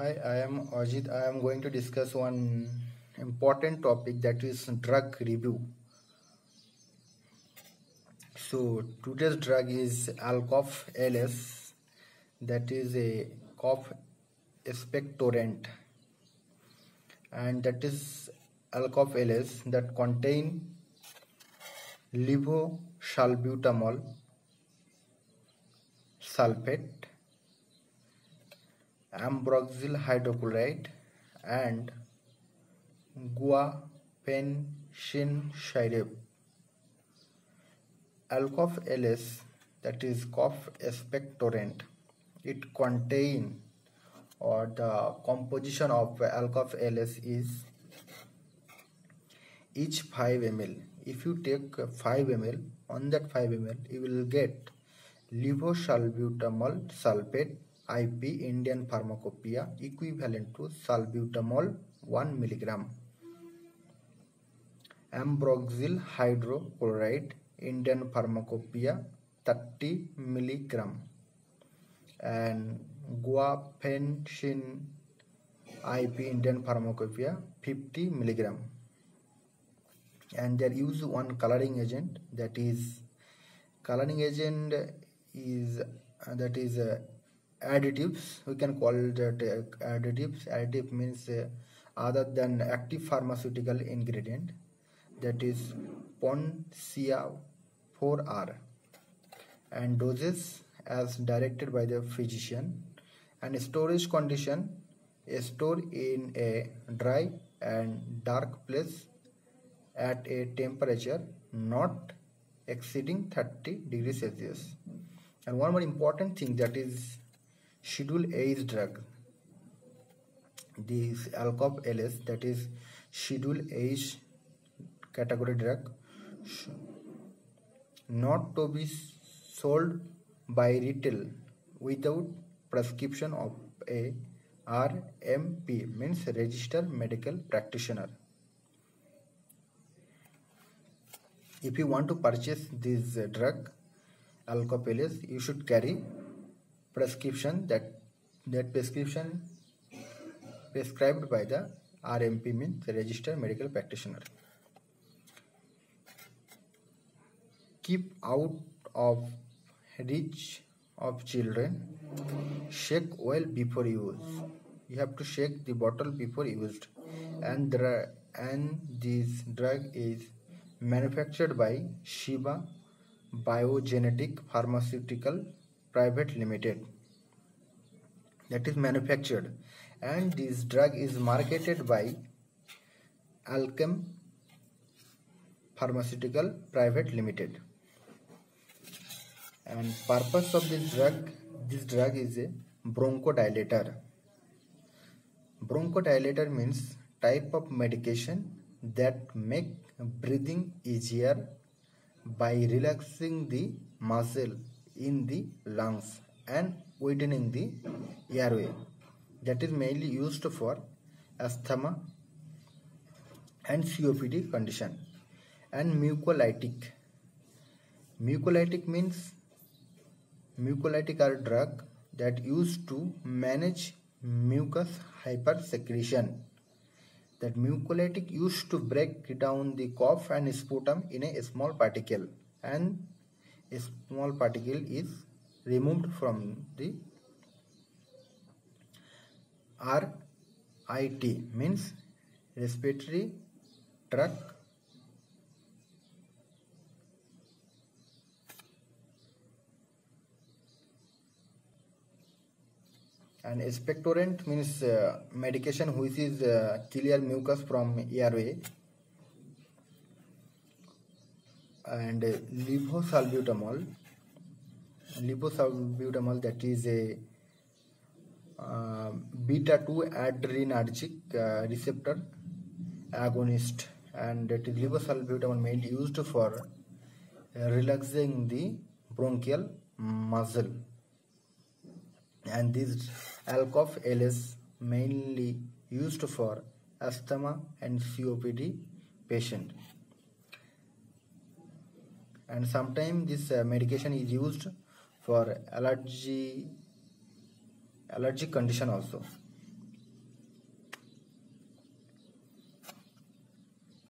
Hi, I am Ajit. I am going to discuss one important topic that is drug review. So today's drug is Alkof LS that is a cough expectorant and that is Alkof LS that contain levosalbutamol sulfate ambroxol hydrochloride and guaifenesin syrup. Alkof LS that is cough expectorant it contain or the composition of Alkof LS is each 5 ml if you take 5 ml on that 5 ml you will get levosalbutamol sulfate IP Indian Pharmacopoeia equivalent to salbutamol 1 milligram. Ambroxol hydrochloride Indian Pharmacopoeia 30 milligram and guaifenesin IP Indian Pharmacopoeia 50 milligram and they use one coloring agent that is coloring agent is uh, that is uh, additives we can call that additives additive. Means uh, other than active pharmaceutical ingredient that is ponceau 4R and doses as directed by the physician. And storage condition store in a dry and dark place at a temperature not exceeding 30 degrees Celsius. And one more important thing that is schedule H drug. This Alkof LS that is schedule H category drug. Not to be sold by retail without prescription of a RMP means registered medical practitioner. If you want to purchase this drug Alkof LS you should carry prescription that that prescription prescribed by the RMP means registered medical practitioner. Keep out of reach of children. Shake well before use. You have to shake the bottle before used. And and this drug is manufactured by Shiva Biogenetic Pharmaceutical private limited that is manufactured. And this drug is marketed by Alkem Pharmaceutical Private Limited. And purpose of this drug this drug is a bronchodilator. Bronchodilator means type of medication that make breathing easier by relaxing the muscle in the lungs and widening the airway. That is mainly used for asthma and COPD condition. And mucolytic. Mucolytic means mucolytic are drug that used to manage mucus hypersecretion. That mucolytic used to break down the cough and sputum in a small particle and a small particle is removed from the RIT means respiratory tract and expectorant means uh, medication which is uh, clear mucus from airway and levosalbutamol levosalbutamol that is a uh, beta 2 adrenergic uh, receptor agonist and that is levosalbutamol mainly used for uh, relaxing the bronchial muscle. And this Alkof LS mainly used for asthma and COPD patient and sometimes this uh, medication is used for allergy allergic condition also